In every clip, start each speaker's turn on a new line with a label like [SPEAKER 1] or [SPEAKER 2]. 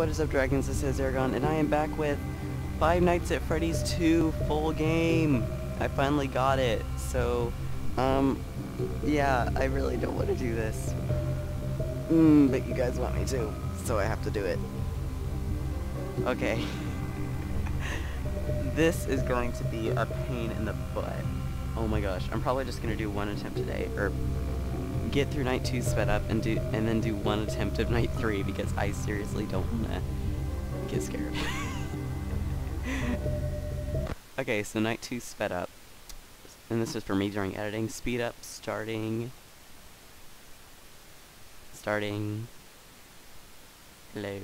[SPEAKER 1] What is up, Dragons? This is Eragon, and I am back with Five Nights at Freddy's 2 full game. I finally got it. So, um, yeah, I really don't want to do this. Mm, but you guys want me to, so I have to do it. Okay. this is going to be a pain in the butt. Oh my gosh, I'm probably just going to do one attempt today, or get through night two sped up and do and then do one attempt of night three because I seriously don't wanna get scared. okay, so night two sped up. And this is for me during editing. Speed up starting starting hello.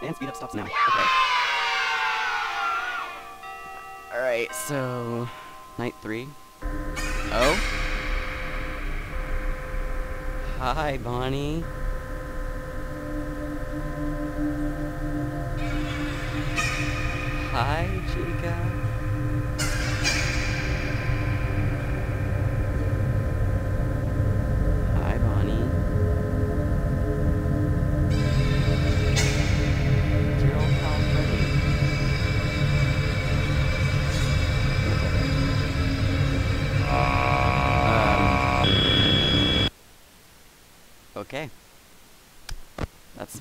[SPEAKER 2] And
[SPEAKER 1] speed up stops now. Okay. Alright, so... Night three. Oh? Hi, Bonnie. Hi, Chica.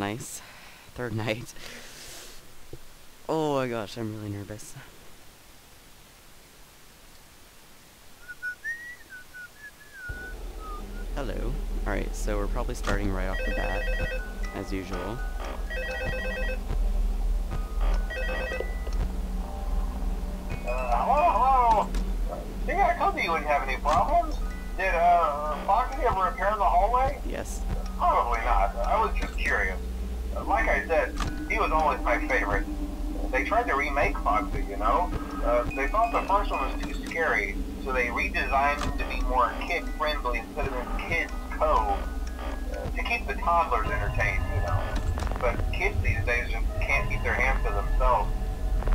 [SPEAKER 1] nice. Third night. Oh my gosh, I'm really nervous. Hello. Alright, so we're probably starting right off the bat, as usual.
[SPEAKER 2] Uh, hello! Did I come you have any problems? Did, uh, Foxy ever repair in the hallway?
[SPEAKER 1] Yes.
[SPEAKER 2] Probably not. I was just curious. Like I said, he was always my favorite. They tried to remake Foxy, you know? Uh, they thought the first one was too scary, so they redesigned him to be more kid-friendly instead of in Kids Cove uh, to keep the toddlers entertained, you know. But kids these days just can't keep their hands to themselves.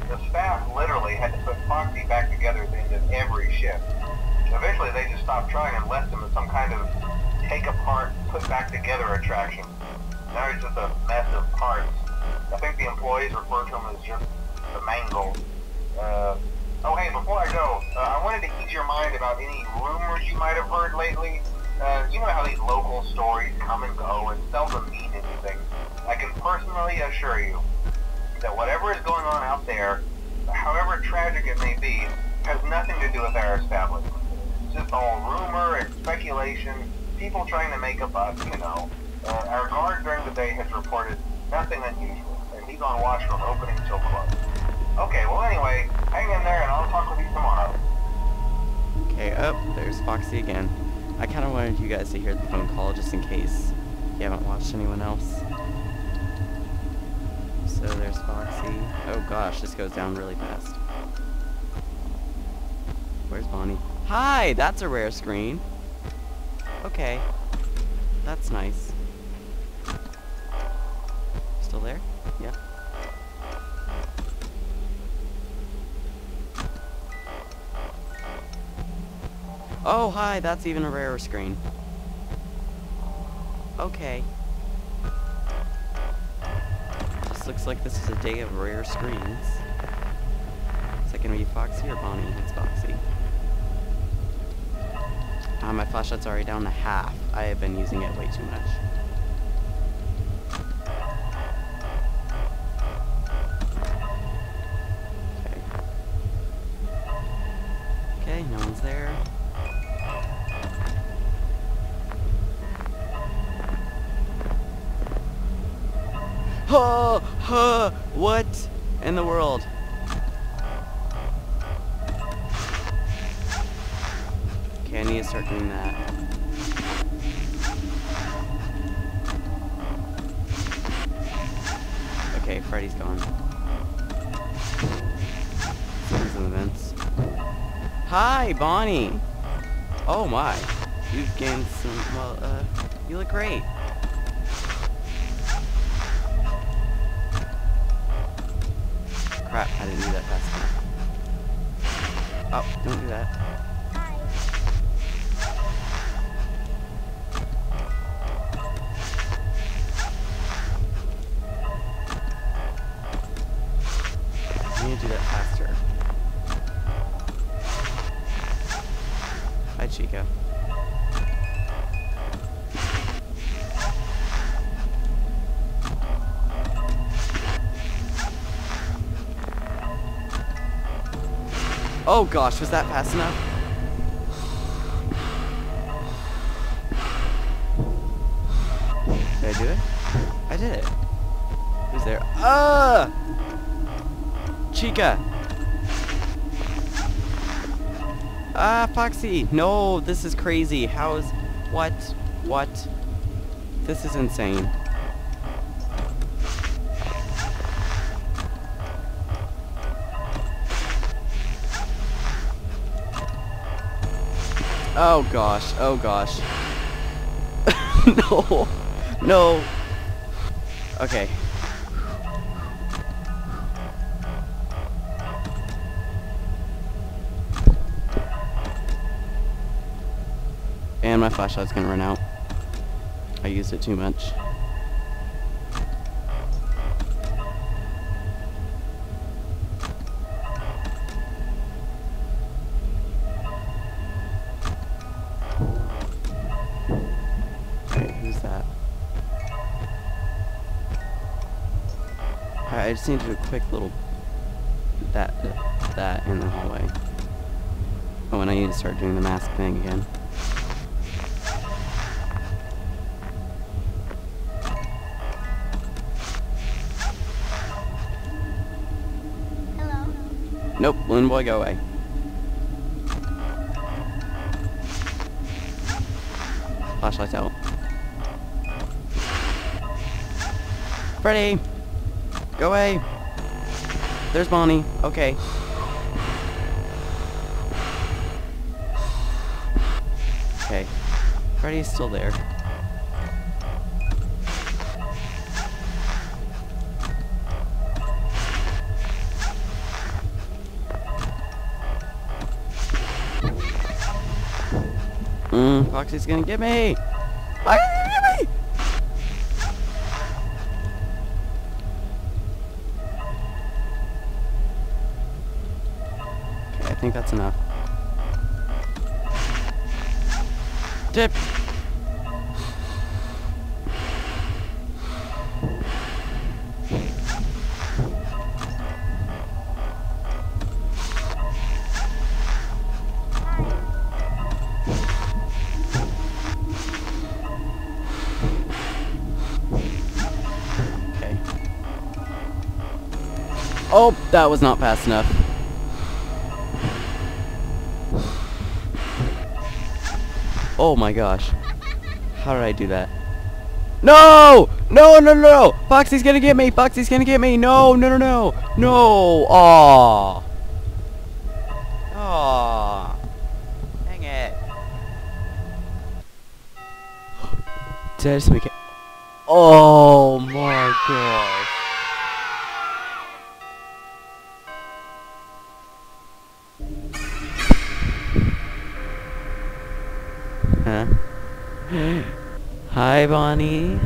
[SPEAKER 2] The staff literally had to put Foxy back together at the end of every shift. Eventually they just stopped trying and left him as some kind of take apart, put back together attraction. Now he's just a employees refer to him as just the mangle. Uh, oh hey, before I go, uh, I wanted to ease your mind about any rumors you might have heard lately. Uh, you know how these local stories come and go and seldom mean anything. I can personally assure you that whatever is going on out there, however tragic it may be, has nothing to do with our establishment. It's just all rumor and speculation, people trying to make a buck, you know. Uh, our guard during the day has reported nothing unusual, on watch from opening till close. Okay, well anyway, hang in there and I'll talk with you tomorrow.
[SPEAKER 1] Okay, oh, there's Foxy again. I kind of wanted you guys to hear the phone call just in case you haven't watched anyone else. So there's Foxy. Oh gosh, this goes down really fast. Where's Bonnie? Hi, that's a rare screen. Okay, that's nice. Oh, hi, that's even a rarer screen. Okay. This looks like this is a day of rare screens. Is that gonna be Foxy or Bonnie? It's Foxy. Ah, my flashlight's already down to half. I have been using it way too much. Okay. Okay, no one's there. Huh, huh, what in the world? Okay, I need to start doing that. Okay, Freddy's gone. Someone's in the vents. Hi, Bonnie! Oh my. You've gained some, well, uh, you look great. Crap, I didn't do that fast enough. Oh, don't do that. Oh gosh, was that fast enough? Did I do it? I did it. Who's there? Ah! Chica! Ah, Foxy! No, this is crazy. How is... What? What? This is insane. Oh gosh, oh gosh. no, no. Okay. And my flashlight's gonna run out. I used it too much. I just need to do a quick little that that in the hallway. Oh, and I need to start doing the mask thing again.
[SPEAKER 3] Hello.
[SPEAKER 1] Nope, balloon boy, go away. flashlight's out. Freddy! Go away! There's Bonnie. Okay. Okay. Freddy's still there. Mmm, Foxy's gonna get me! Oh, that was not fast enough. Oh my gosh. How did I do that? No! No, no, no, no! Foxy's gonna get me! Foxy's gonna get me! No, no, no, no! No! Aww! Aww! Dang it. Did I just make it? Oh my gosh. Hi, Bonnie.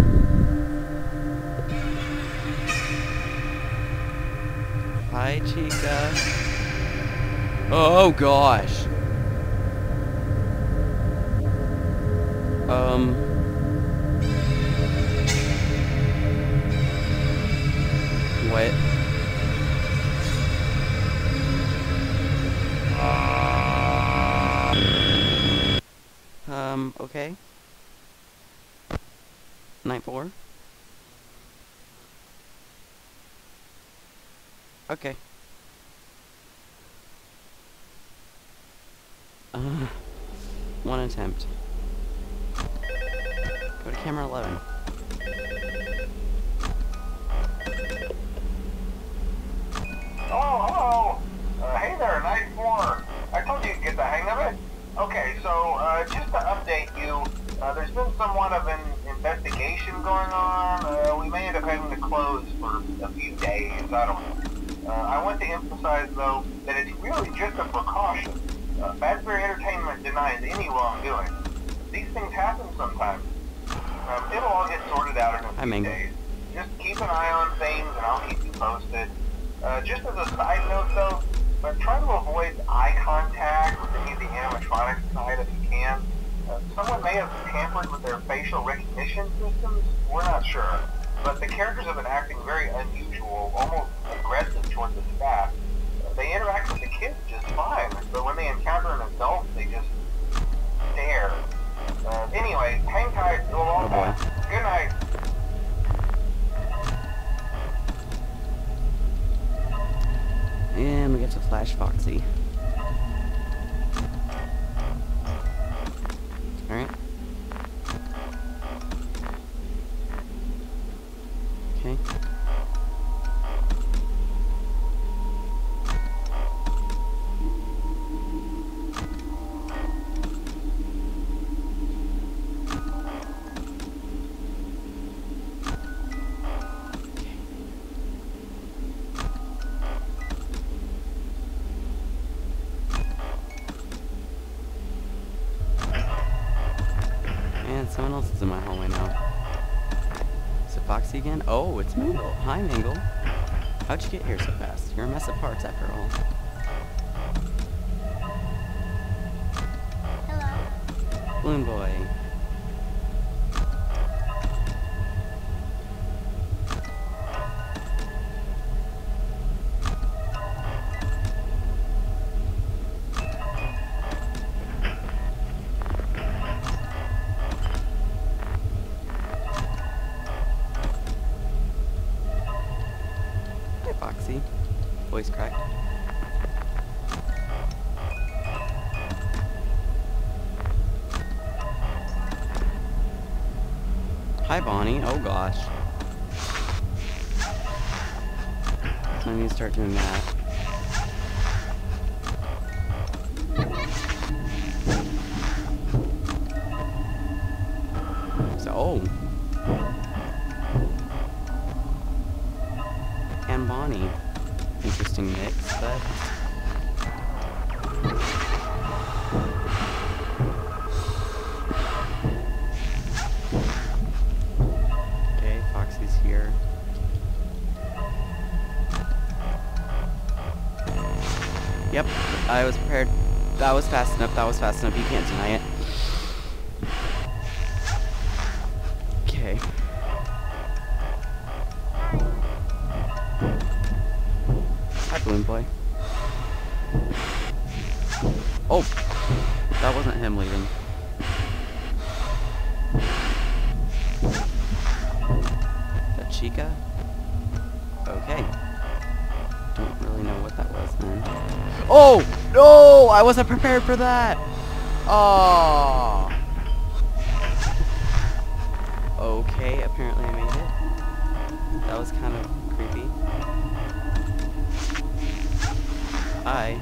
[SPEAKER 1] Hi, Chica. Oh, gosh. Um. What? Um, okay. Night four. Okay. Uh, one attempt. Go to camera 11.
[SPEAKER 2] Someone
[SPEAKER 1] else is in my hallway now. Is it Foxy again? Oh, it's Mangle. Hi, Mangle. How'd you get here so fast? You're a mess of parts after all.
[SPEAKER 3] Hello.
[SPEAKER 1] Balloon Boy. Hi, Bonnie. Oh, gosh. I need to start doing that. That was fast enough, you can't deny it. Okay. Hi, Balloon Boy. Oh! That wasn't him leaving. I wasn't prepared for that! Oh. Okay, apparently I made it. That was kind of creepy. Hi.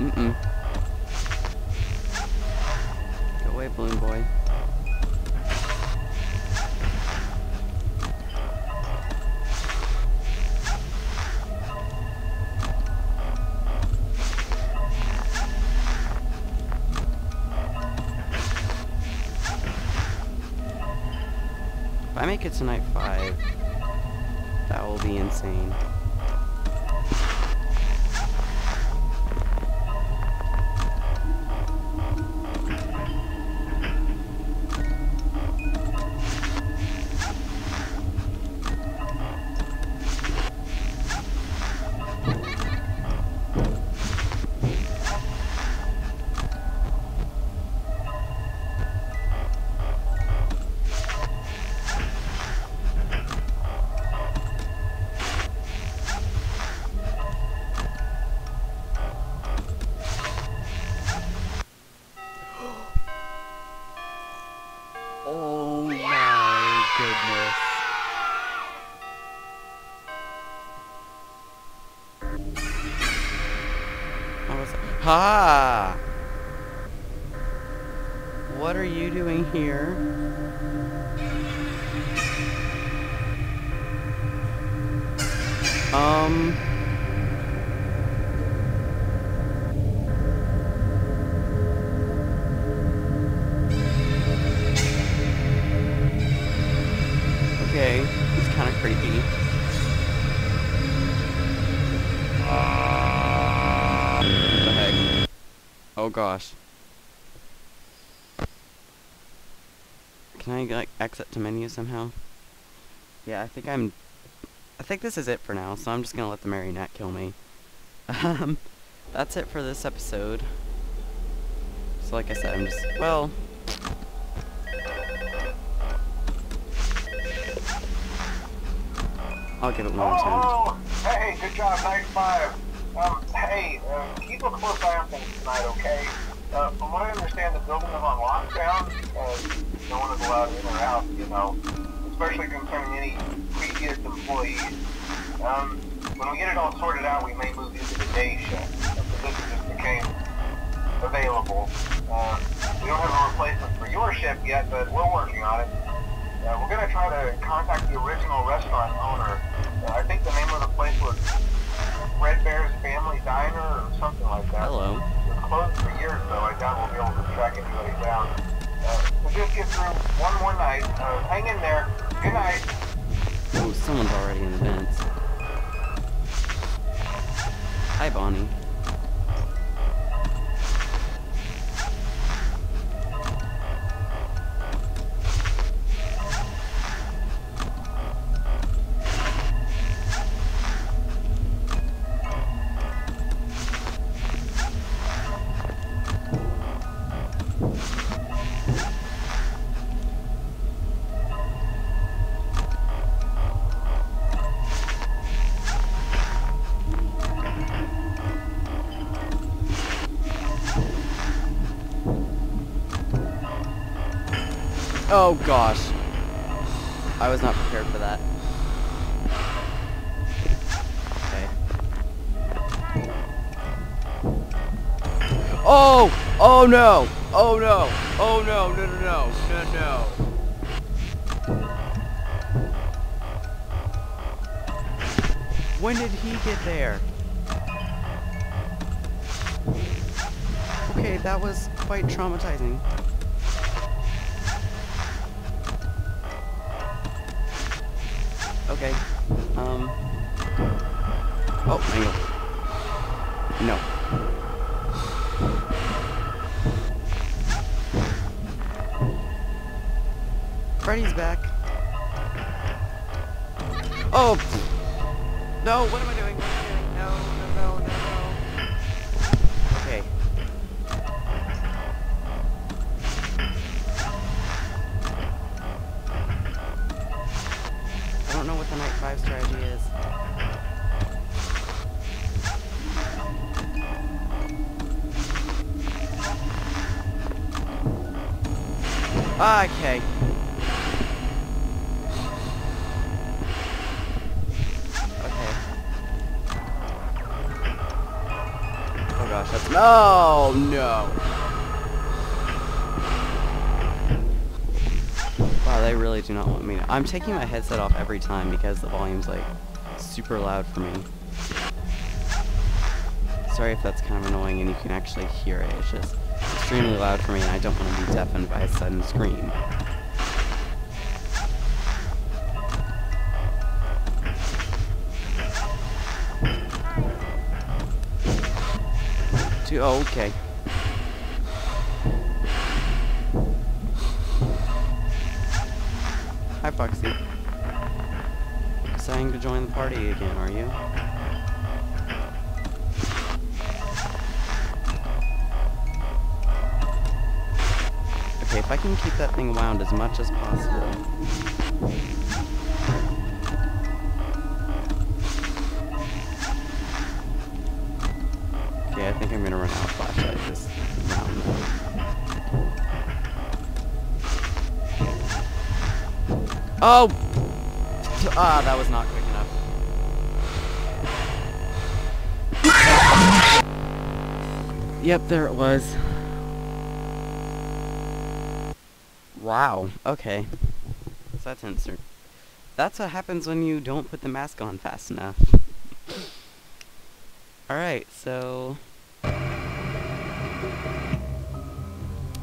[SPEAKER 1] Mm-mm. Go away, Balloon Boy. If I make it to night five, that will be insane. Was it? Ha! What are you doing here? Oh gosh. Can I like exit to menu somehow? Yeah, I think I'm. I think this is it for now, so I'm just gonna let the marionette kill me. Um, that's it for this episode. So like I said, I'm just well. I'll give it one attempt.
[SPEAKER 2] Oh, hey, good job, nice five. Um, hey, uh, keep a close eye on things tonight, okay? Uh, from what I understand, the building is on lockdown. Uh, no one is allowed in or out, you know, especially concerning any previous employees. Um, when we get it all sorted out, we may move into the day shift. The just became available. Uh, we don't have a replacement for your shift yet, but we're working on it. Uh, we're going to try to contact the original restaurant owner. Uh, I think the name of the place was Fredbear's Family Diner or something like that.
[SPEAKER 1] Hello.
[SPEAKER 2] It was closed for years, though. I doubt we'll be able to track anybody down. Uh, so just get through one more night. Uh, hang in there. Good night.
[SPEAKER 1] Oh, someone's already in the vents. Hi, Bonnie. Oh gosh. I was not prepared for that. Okay. Oh! Oh no! Oh no! Oh no! No no no! No no! When did he get there? Okay, that was quite traumatizing. Oh, Mangle. No. Freddy's back. Oh! No, what am I doing? What am I doing? Ah, okay. Okay. Oh gosh, that's no, no. Wow, they really do not want me to. I'm taking my headset off every time because the volume's like super loud for me. Sorry if that's kind of annoying and you can actually hear it. It's just extremely loud for me and I don't want to be deafened by a sudden scream. Oh, okay. Hi, Foxy. Deciding to join the party again, are you? Can keep that thing wound as much as possible. Okay, I think I'm gonna run out of flashlight this round. Oh! Ah, that was not quick enough. Yep, there it was. Wow, okay. So that's insert. That's what happens when you don't put the mask on fast enough. Alright, so...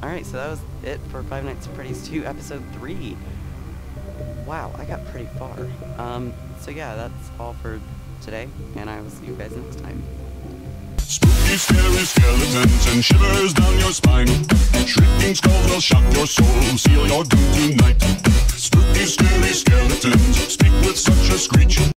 [SPEAKER 1] Alright, so that was it for Five Nights at Freddy's 2 Episode 3. Wow, I got pretty far. Um, so yeah, that's all for today, and I will see you guys next time.
[SPEAKER 3] Spooky, scary skeletons and shivers down your spine. Shrieking skulls will shock your soul, seal your doom tonight. Spooky, scary skeletons speak with such a screech.